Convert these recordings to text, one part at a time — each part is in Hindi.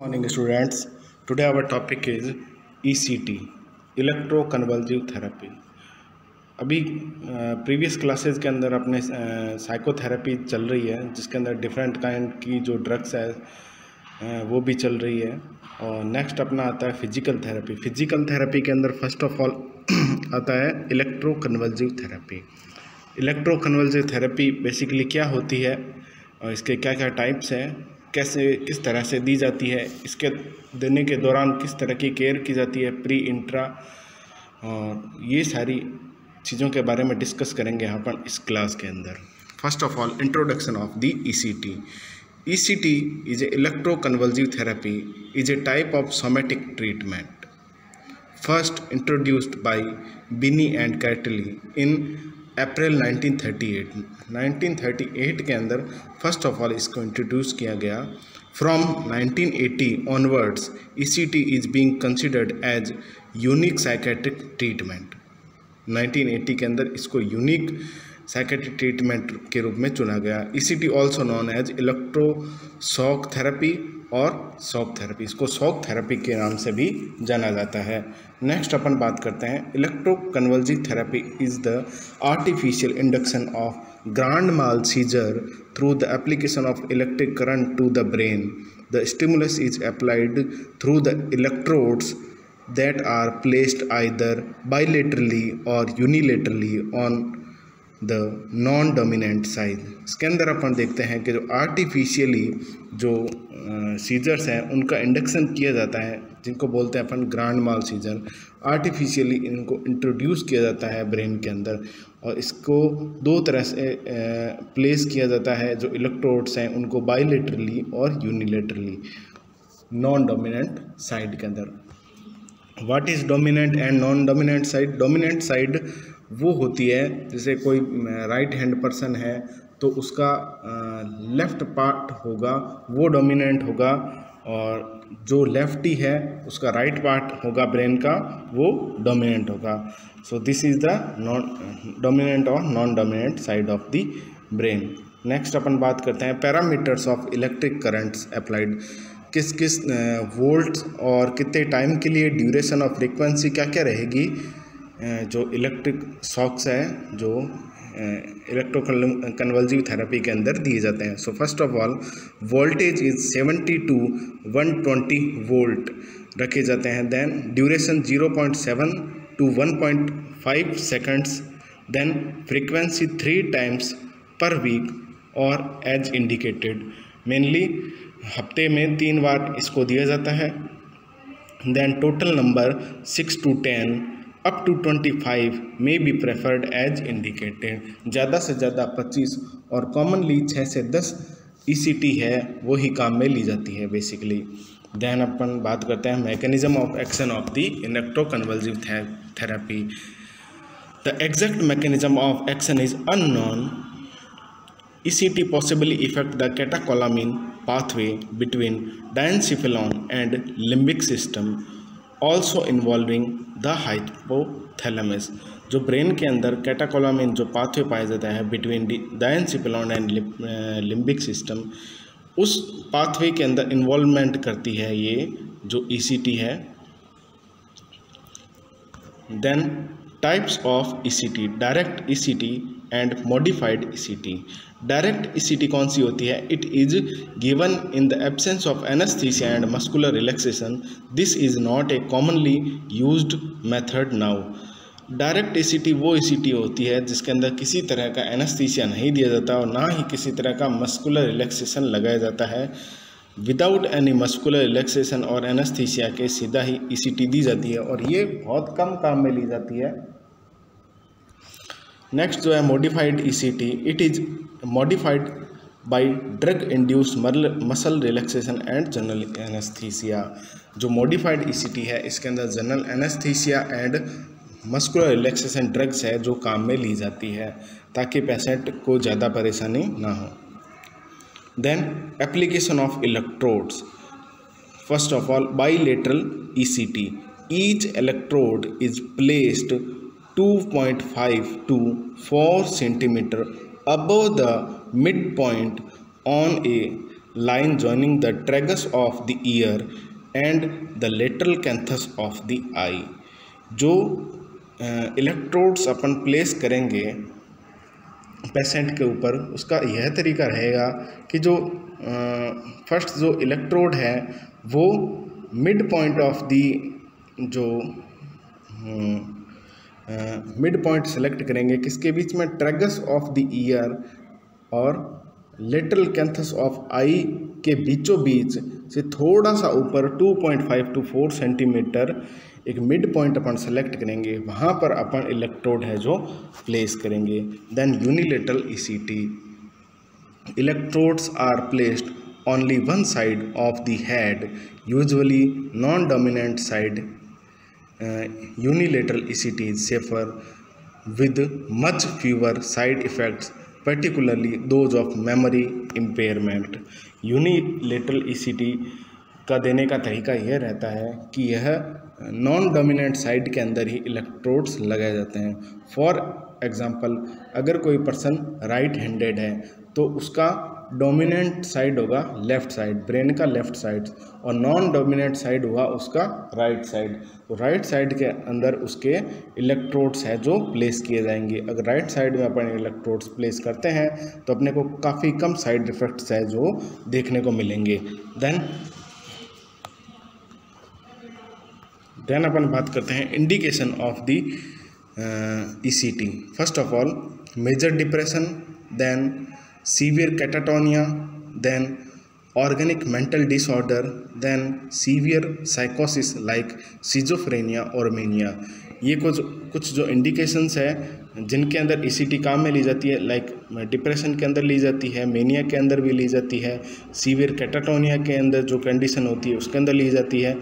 morning, students. Today, our topic is ECT electroconvulsive therapy अभी प्रीवियस क्लासेस के अंदर अपने साइकोथेरेपी चल रही है, जिसके अंदर डिफरेंट काइंड की जो ड्रग्स है वो भी चल रही है। और नेक्स्ट अपना आता है फ़िज़िकल थेरेपी फ़िज़िकल थेरेपी के अंदर फ़र्स्ट ऑफ़ ऑल आता है electroconvulsive therapy electroconvulsive therapy basically क्या होती है, और इसके क्या क्या टाइप्स हैं कैसे, किस तरह से दी जाती है, इसके देने के दौरान किस तरह की केयर की जाती है, प्री, इंट्रा, और ये सारी चीज़ों के बारे में डिस्कस करेंगे यहाँ पर इस क्लास के अंदर। First of all introduction of the E C T E C T is a electroconvulsive therapy is a type of somatic treatment first introduced by Bini and कैटली in April 1938 1938 के अंदर फ़र्स्ट ऑफ़ ऑल इसको इंट्रोड्यूस किया गया। From 1980 onwards ECT is being considered as unique psychiatric treatment 1980 के अंदर इसको यूनिक साइकेट्रिक ट्रीटमेंट के रूप में चुना गया। ECT also known as electroshock therapy और शॉक थेरेपी इसको शॉक थेरेपी के नाम से भी जाना जाता है। नेक्स्ट अपन बात करते हैं electro convulsive therapy is the artificial induction of grand mal seizure through the application of electric current to the brain the stimulus is applied through the electrodes that are placed either bilaterally or unilaterally on the non dominant side इसके अंदर अपन देखते हैं कि जो आर्टिफिशियली जो सीजर्स हैं, उनका इंडक्शन किया जाता है, जिनको बोलते हैं अपन ग्रांड माल सीजर आर्टिफिशियली इनको इंट्रोड्यूस किया जाता है ब्रेन के अंदर और इसको दो तरह से प्लेस किया जाता है, जो इलेक्ट्रोड्स हैं, उनको bilaterally or unilaterally non dominant side के अंदर। What is dominant and non dominant side dominant side वो होती है, जैसे कोई राइट हैंड पर्सन है तो उसका लेफ़्ट पार्ट होगा, वो डोमिनेंट होगा और जो लेफ्टी है, उसका राइट right पार्ट होगा ब्रेन का, वो डोमिनेंट होगा। So this is the non dominant और non dominant side of the brain next अपन बात करते हैं parameters of electric currents applied किस किस वोल्ट और कितने टाइम के लिए ड्यूरेशन ऑफ़ फ्रिक्वेंसी क्या क्या रहेगी जो इलेक्ट्रिक शॉक्स है, जो इलेक्ट्रो कन्वल्सिव थेरेपी के अंदर दिए जाते हैं। So first of all voltage is seventy to one twenty volt रखे जाते हैं। Then duration zero point seven to one point five seconds then frequency three times per week or as indicated mainly हफ़्ते में तीन बार इसको दिया जाता है। Then total number six to ten up to twenty five may be preferred as indicated ज़्यादा से ज़्यादा पच्चीस और कॉमनली छः से दस ई e है वो ही काम में ली जाती है बेसिकली देन अपन बात करते हैं mechanism of action of the electro convulsive therapy the exact mechanism of action is unknown it possibly effect the catecholamine pathway between diencephalon and limbic system also involving the hypothalamus जो ब्रेन के अंदर कैटाकोलामिन जो पाथवे पाया जाता है between diencephalon and limbic system उस पाथवे के अंदर इन्वॉल्वमेंट करती है ये जो ईसीटी e है। Then types of ECT direct ECT and modified ECT direct ECT कौन सी होती है? It is given in the absence of anaesthesia and muscular relaxation this is not a commonly used method now direct ECT वो ईसीटी होती है जिसके अंदर किसी तरह का एनेस्थीसिया नहीं दिया जाता और ना ही किसी तरह का मस्कुलर रिलैक्सेशन लगाया जाता है। विदाउट एनी मस्कुलर रिलैक्सेशन और एनेस्थीसिया के सीधा ही ईसीटी दी जाती है और ये बहुत कम काम में ली जाती है। नेक्स्ट जो है modified ECT it is modified by drug induced muscle relaxation and general anaesthesia जो मॉडिफाइड ईसीटी है, इसके अंदर general anaesthesia and muscular relaxation drugs है जो काम में ली जाती है, ताकि पेशेंट को ज़्यादा परेशानी ना हो। Then application of electrodes first of all bilateral ECT each electrode is placed 2.5 to 4 centimeter above the midpoint on a line joining the tragus of the ear and the lateral canthus of the eye जो इलेक्ट्रोड्स uh, अपन प्लेस करेंगे पेशेंट के ऊपर उसका यह तरीका रहेगा कि जो फ़र्स्ट uh, जो इलेक्ट्रोड है वो मिड पॉइंट ऑफ़ दी जो मिड पॉइंट सेलेक्ट करेंगे, किसके बीच में ट्रैगस ऑफ़ द ईयर और लेटरल कैंथस ऑफ़ आई के बीचों बीच से थोड़ा सा ऊपर 2.5 टू 4 सेंटीमीटर एक मिड पॉइंट अपन सेलेक्ट करेंगे, वहाँ पर अपन इलेक्ट्रोड है जो प्लेस करेंगे। Then unilateral ECT electrodes are placed only one side of the head usually non dominant side unilateral ECT safer with much fewer side effects, particularly those of memory impairment. Unilateral ECT का देने का तरीका यह रहता है कि यह नॉन डोमिनेंट साइड के अंदर ही इलेक्ट्रोड्स लगाए जाते हैं। फॉर एग्ज़ाम्पल अगर कोई पर्सन राइट हैंडेड है तो उसका डोमिनेंट साइड होगा लेफ़्ट साइड ब्रेन का लेफ़्ट साइड और नॉन डोमिनेंट साइड हुआ उसका राइट साइड तो राइट साइड के अंदर उसके इलेक्ट्रोड्स है जो प्लेस किए जाएँगे। अगर राइट right साइड में अपन इलेक्ट्रोड्स प्लेस करते हैं तो अपने को काफ़ी कम साइड इफ़ेक्ट्स है जो देखने को मिलेंगे। देन देन अपन बात करते हैं indication of the ECT first of all major depression then severe catatonia then organic mental disorder then severe साइकोसिस like schizophrenia और मेनिया ये कुछ कुछ जो इंडिकेशंस है, जिनके अंदर ईसीटी काम में ली जाती है लाइक डिप्रेशन के अंदर ली जाती है मेनिया के अंदर भी ली जाती है सीवियर कैटाटोनिया के अंदर जो कंडीशन होती है, उसके अंदर ली जाती है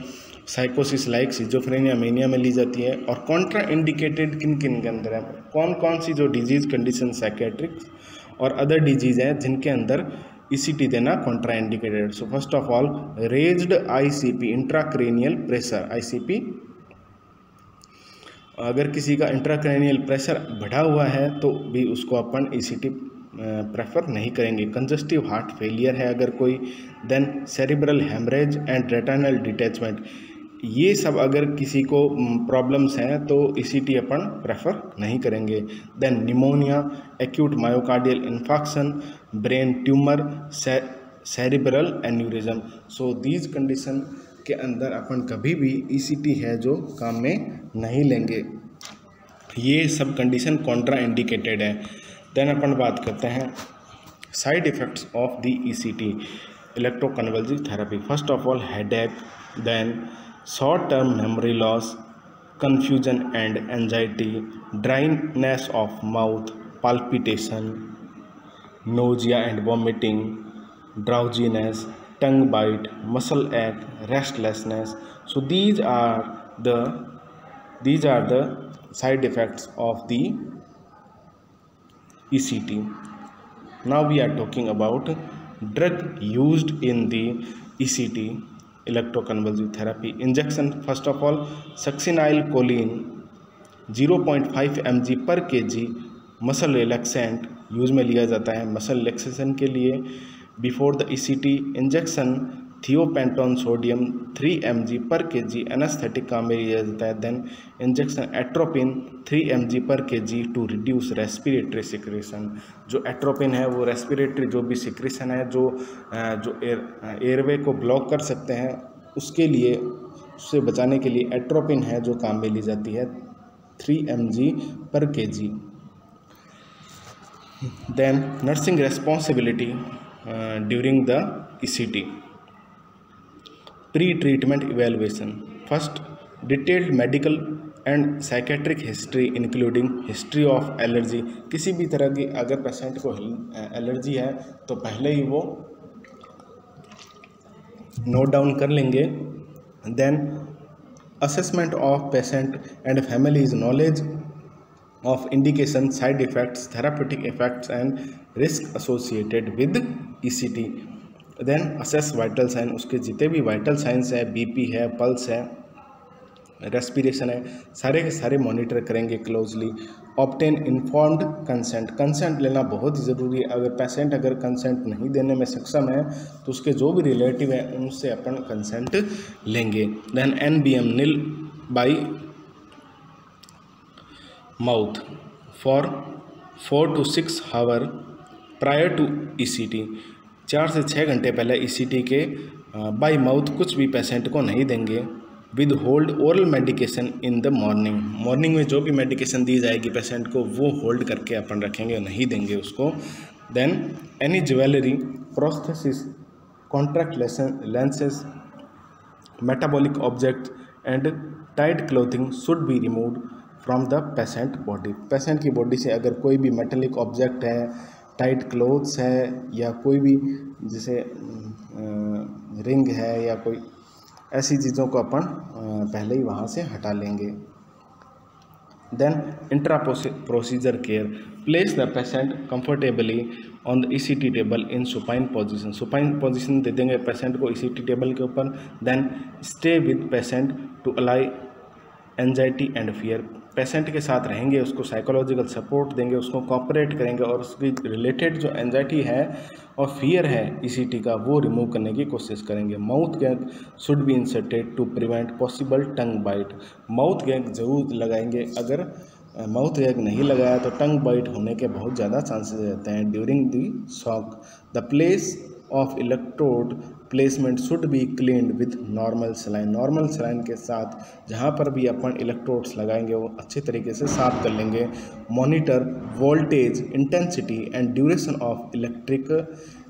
साइकोसिस लाइक सिजोफ्रेनिया मेनिया में ली जाती है, और कॉन्ट्रा इंडिकेटेड किन किन के अंदर है? कौन कौन सी जो डिज़ीज़ कंडीशन साइकेट्रिक और अदर डिज़ीज़ हैं जिनके अंदर ईसीटी देना contraindicated so first of all raised ICP intracranial pressure ICP अगर किसी का इंट्राक्रेनियल प्रेशर बढ़ा हुआ है तो भी उसको अपन ईसीटी प्रेफर नहीं करेंगे। कंजस्टिव हार्ट फेलियर है अगर कोई then cerebral haemorrhage and retinal detachment ये सब अगर किसी को प्रॉब्लम्स हैं तो ईसीटी अपन प्रेफर नहीं करेंगे। Then pneumonia acute myocardial infection brain tumour cerebral aneurysm so these condition के अंदर अपन कभी भी ईसीटी है जो काम में नहीं लेंगे। ये सब कंडीशन कॉन्ट्रा इंडिकेटेड है। देन अपन बात करते हैं side effects of the E C T electroconvulsive therapy first of all head then short term memory loss, confusion and anxiety, dryness of mouth, palpitation, nausea and vomiting, drowsiness, tongue bite, muscle ache, restlessness. So these are the these are the side effects of the ECT. Now we are talking about drug used in the ECT electroconvulsive therapy injection first of all succinylcholine 0.5 point five M G per K G muscle relaxant use में लिया जाता है। मसल रिलैक्सेशन के लिए before the E C T injection thiopentone sodium 3 M G per K G anaesthetic काम में लिया जाता है then injection atropine 3 M G per K G to reduce respiratory secretion जो एट्रोपिन है, वो रेस्पिरेटरी जो भी सिक्रेशन है, जो जो एयर एयरवे को ब्लॉक कर सकते हैं, उसके लिए, उससे बचाने के लिए एट्रोपिन है जो काम में ली जाती है three M G per K G then nursing responsibility during the E C T pre-treatment evaluation. First detailed medical and psychiatric history including history of allergy किसी भी तरह की अगर पेशेंट को एलर्जी है तो पहले ही वो नोट डाउन कर लेंगे. Then assessment of patient and families knowledge of indication side effects therapeutic effects and risk associated with ECT then assess vital sign उसके जितने भी वाइटल साइंस है बीपी है पल्स है रेस्पिरेशन है, सारे के सारे मॉनिटर करेंगे closely obtain informed consent consent लेना बहुत ज़रूरी है। अगर पेशेंट अगर कंसेंट नहीं देने में सक्षम है तो उसके जो भी रिलेटिव हैं, उनसे अपन कंसेंट लेंगे। Then N B M nil by mouth for four to six hour prior to ECT चार से छः घंटे पहले ईसीटी के बाई माउथ कुछ भी पेशेंट को नहीं देंगे withhold oral medication in the morning morning में जो भी मेडिकेशन दी जाएगी पेशेंट को, वो होल्ड करके अपन रखेंगे नहीं देंगे उसको. Then any jewellery prosthesis contract lenses metabolic object and tight clothing should be remove from the patient body patient की बॉडी से अगर कोई भी मेटेलिक ऑब्जेक्ट है टाइट क्लोथ्स है या कोई भी जैसे रिंग है या कोई ऐसी चीज़ों को अपन पहले ही वहाँ से हटा लेंगे। Then intra procedure care place the patient comfortably on the ECT table in supine position supine position दे देंगे पेशेंट को ईसीटी टेबल के ऊपर then stay with patient to allay anxiety and fear patient के साथ रहेंगे, उसको साइकोलॉजिकल सपोर्ट देंगे, उसको कॉपरेट करेंगे और उसकी रिलेटेड जो एनजाइटी है और फियर है ईसीटी का, वो रिमूव करने की कोशिश करेंगे। Mouth gag should be inserted to prevent possible tongue bite mouth gag ज़रूर लगाएँगे। अगर माउथ गैग नहीं लगाया तो टंग बाइट होने के बहुत ज़्यादा चांसेस रहते हैं during the shock the place of electrode placement should be clean with normal saline normal saline के साथ जहाँ पर भी अपन इलेक्ट्रोड्स लगाएँगे, वो अच्छे तरीके से साफ़ कर लेंगे। Monitor voltage intensity and duration of electric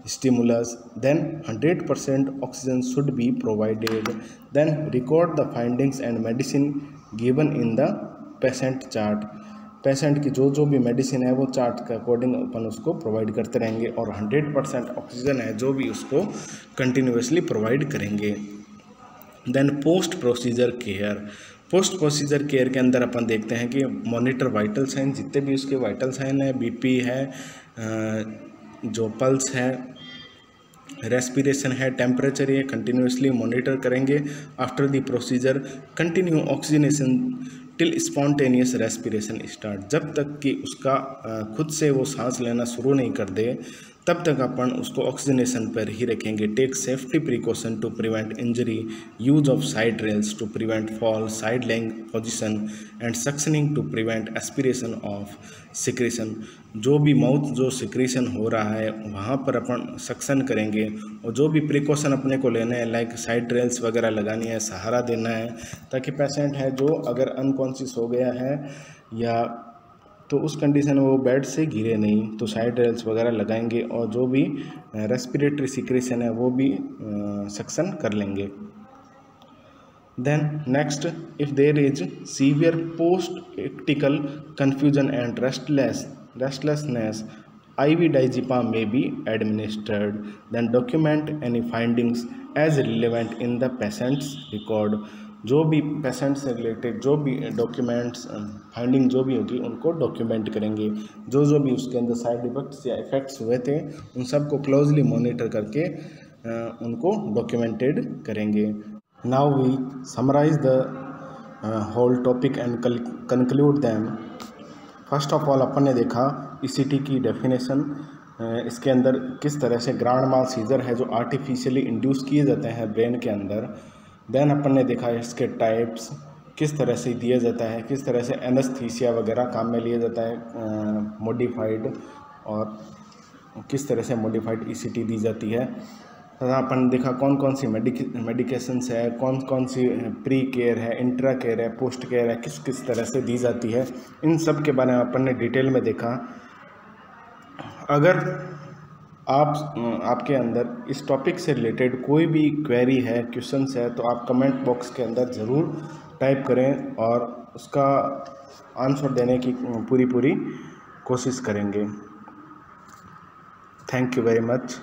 stimulus then 100 percent oxygen should be provided then record the findings and medicine given in the patient chart patient की जो जो भी मेडिसिन है वो चार्ट के अकॉर्डिंग अपन उसको प्रोवाइड करते रहेंगे और 100 परसेंट ऑक्सीजन है, जो भी उसको कंटिन्यूसली प्रोवाइड करेंगे। Then post procedure care post procedure care के अंदर अपन देखते हैं कि मॉनिटर वाइटल साइन जितने भी उसके वाइटल साइन है बीपी है जो पल्स है रेस्पिरेशन है टेम्परेचर ये कंटिन्यूसली मॉनिटर करेंगे। After the procedure continue oxygenation till spontaneous respiration start जब तक कि उसका खुद से वो सांस लेना शुरू नहीं कर दे तब तक अपन उसको ऑक्सीजनेशन पर ही रखेंगे। Take safety precaution to prevent injury use of side rails to prevent fall side lying position and suctioning to prevent aspiration of secretion जो भी माउथ जो सिक्रेशन हो रहा है, वहाँ पर अपन सक्सन करेंगे। और जो भी प्रिकॉशन अपने को लेने हैं लाइक साइड रेल्स वगैरह लगानी है, सहारा देना है, ताकि पेशेंट है जो अगर अनकॉन्शियस हो गया है या तो उस कंडीशन में वो बेड से गिरे नहीं तो साइड रेल्स वगैरह लगाएँगे और जो भी रेस्पिरेटरी सिक्रेशन है वो भी सक्शन कर लेंगे then next if there is severe post ictal confusion and restless restlessness IV diazepam may be administered. Then document any findings as relevant in the patient's record. जो भी पेशेंट से रिलेटेड जो भी डॉक्यूमेंट्स फाइंडिंग जो भी होगी उनको डॉक्यूमेंट करेंगे। जो जो भी उसके अंदर साइड इफेक्ट्स या इफेक्ट्स हुए थे, उन सबको क्लोजली मॉनिटर करके उनको डॉक्यूमेंटेड करेंगे। Now we summarize the whole topic and conclude them first of all अपन ने देखा ईसीटी की डेफिनेशन इसके अंदर किस तरह से ग्रांड माल सीजर है जो आर्टिफिशियली इंड्यूस किए जाते हैं ब्रेन के अंदर। देन अपन ने देखा इसके टाइप्स किस तरह से दिया जाता है, किस तरह से एनस्थीसिया वगैरह काम में लिया जाता है मॉडिफाइड और किस तरह से मॉडिफाइड ईसीटी दी जाती है। तथा अपन देखा कौन कौन सी मेडिक मेडिकेशंस है कौन कौन सी प्री केयर है इंट्रा केयर है पोस्ट केयर है किस किस तरह से दी जाती है। इन सब के बारे में अपन ने डिटेल में देखा। अगर आप आपके अंदर इस टॉपिक से रिलेटेड कोई भी क्वेरी है क्वेश्चंस है तो आप कमेंट बॉक्स के अंदर ज़रूर टाइप करें और उसका आंसर देने की पूरी पूरी कोशिश करेंगे। Thank you very much